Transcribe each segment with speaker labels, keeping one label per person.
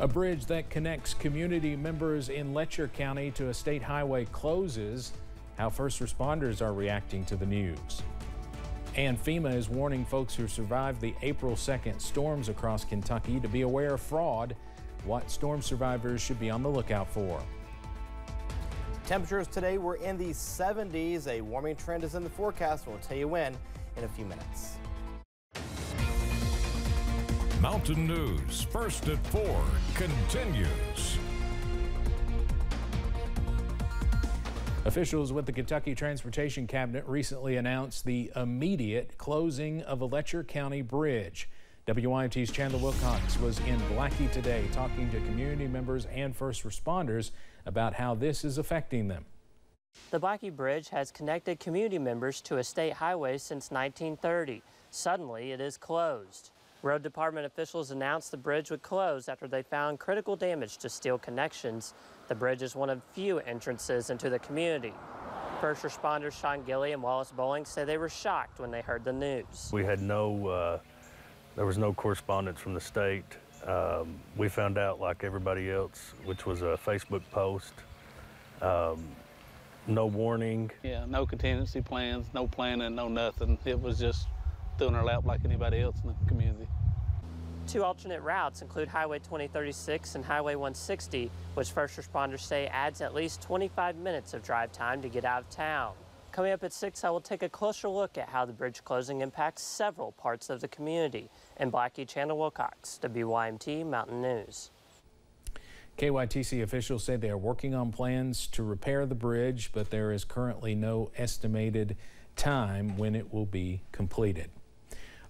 Speaker 1: A bridge that connects community members in Letcher County to a state highway closes. How first responders are reacting to the news. And FEMA is warning folks who survived the April 2nd storms across Kentucky to be aware of fraud, what storm survivors should be on the lookout for.
Speaker 2: Temperatures today were in the 70s. A warming trend is in the forecast. We'll tell you when in a few minutes.
Speaker 3: Mountain News, first at 4, continues.
Speaker 1: Officials with the Kentucky Transportation Cabinet recently announced the immediate closing of a Letcher County bridge. WYMT's Chandler Wilcox was in Blackey today talking to community members and first responders about how this is affecting them.
Speaker 4: The Blackey Bridge has connected community members to a state highway since 1930. Suddenly, it is closed. Road Department officials announced the bridge would close after they found critical damage to steel connections. The bridge is one of few entrances into the community. First responders Sean Gilly and Wallace Bowling say they were shocked when they heard the news.
Speaker 5: We had no, uh, there was no correspondence from the state. Um, we found out like everybody else, which was a Facebook post. Um, no warning.
Speaker 6: Yeah, no contingency plans, no planning, no nothing. It was just thrown in our lap like anybody else in the community.
Speaker 4: Two alternate routes include Highway 2036 and Highway 160, which first responders say adds at least 25 minutes of drive time to get out of town. Coming up at 6, I will take a closer look at how the bridge closing impacts several parts of the community. And Blackey, Chandler Wilcox, WYMT Mountain News.
Speaker 1: KYTC officials say they are working on plans to repair the bridge, but there is currently no estimated time when it will be completed.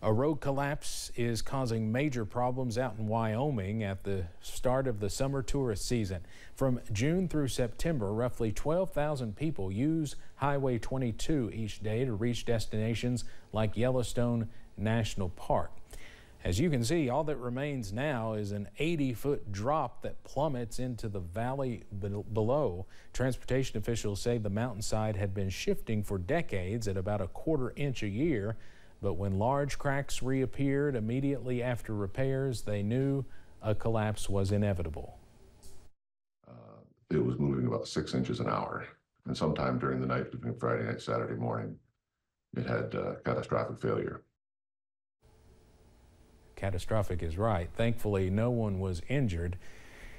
Speaker 1: A road collapse is causing major problems out in Wyoming at the start of the summer tourist season. From June through September, roughly 12,000 people use Highway 22 each day to reach destinations like Yellowstone National Park. As you can see, all that remains now is an 80-foot drop that plummets into the valley below. Transportation officials say the mountainside had been shifting for decades at about a quarter inch a year. But when large cracks reappeared immediately after repairs, they knew a collapse was inevitable.
Speaker 7: Uh, it was moving about six inches an hour. And sometime during the night between Friday night Saturday morning, it had uh, catastrophic failure.
Speaker 1: Catastrophic is right. Thankfully, no one was injured.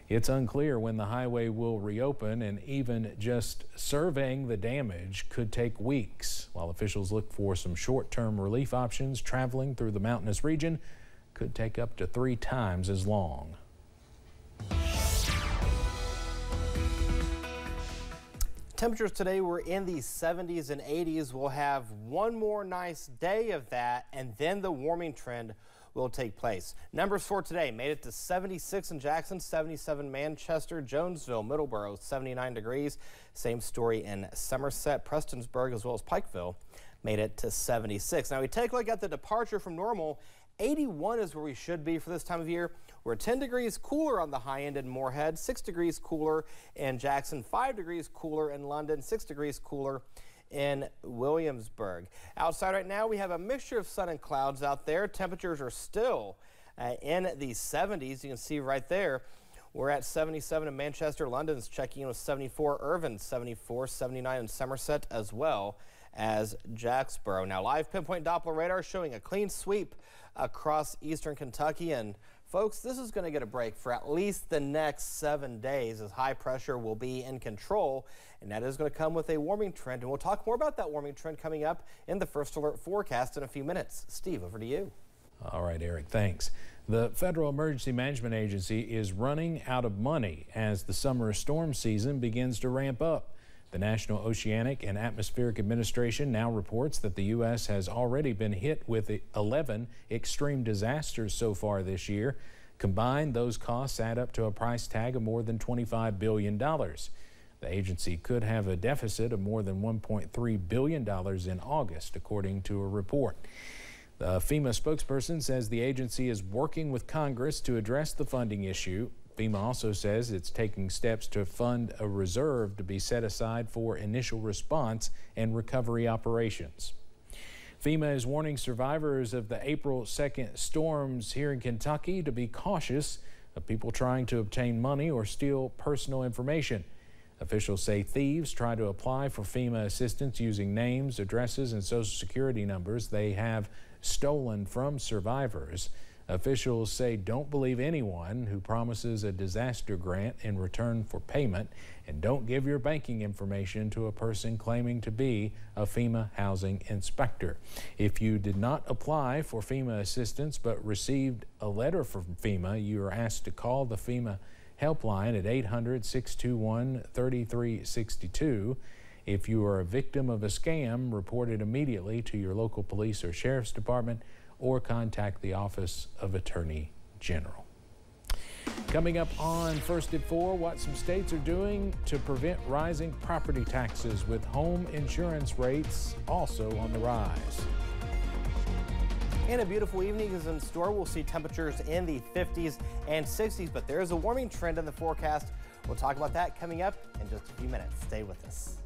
Speaker 1: It's unclear when the highway will reopen, and even just surveying the damage could take weeks. While officials look for some short term relief options, traveling through the mountainous region could take up to three times as long.
Speaker 2: Temperatures today were in the 70s and 80s. We'll have one more nice day of that, and then the warming trend will take place. Numbers for today made it to 76 in Jackson, 77 Manchester, Jonesville, Middlesboro, 79 degrees. Same story in Somerset, Prestonsburg, as well as Pikeville made it to 76. Now we take a look at the departure from normal. 81 is where we should be for this time of year. We're 10 degrees cooler on the high end in Morehead, 6 degrees cooler in Jackson, 5 degrees cooler in London, 6 degrees cooler in Williamsburg. Outside right now, we have a mixture of sun and clouds out there. Temperatures are still uh, in the 70s. You can see right there. We're at 77 in Manchester. London's checking in with 74. Irvine 74, 79 in Somerset as well as Jacksboro. Now live pinpoint Doppler radar showing a clean sweep across eastern Kentucky and Folks, this is going to get a break for at least the next seven days as high pressure will be in control, and that is going to come with a warming trend. And we'll talk more about that warming trend coming up in the first alert forecast in a few minutes. Steve, over to you.
Speaker 1: All right, Eric, thanks. The Federal Emergency Management Agency is running out of money as the summer storm season begins to ramp up. The National Oceanic and Atmospheric Administration now reports that the U.S. has already been hit with 11 extreme disasters so far this year. Combined, those costs add up to a price tag of more than $25 billion. The agency could have a deficit of more than $1.3 billion in August, according to a report. The FEMA spokesperson says the agency is working with Congress to address the funding issue. FEMA also says it's taking steps to fund a reserve to be set aside for initial response and recovery operations. FEMA is warning survivors of the April 2nd storms here in Kentucky to be cautious. of people trying to obtain money or steal personal information. Officials say thieves try to apply for FEMA assistance using names, addresses, and social security numbers they have stolen from survivors. Officials say don't believe anyone who promises a disaster grant in return for payment and don't give your banking information to a person claiming to be a FEMA housing inspector. If you did not apply for FEMA assistance but received a letter from FEMA, you are asked to call the FEMA helpline at 800 621 3362. If you are a victim of a scam, report it immediately to your local police or sheriff's department or contact the Office of Attorney General. Coming up on First at 4, what some states are doing to prevent rising property taxes with home insurance rates also on the rise.
Speaker 2: And a beautiful evening is in store. We'll see temperatures in the 50s and 60s, but there is a warming trend in the forecast. We'll talk about that coming up in just a few minutes. Stay with us.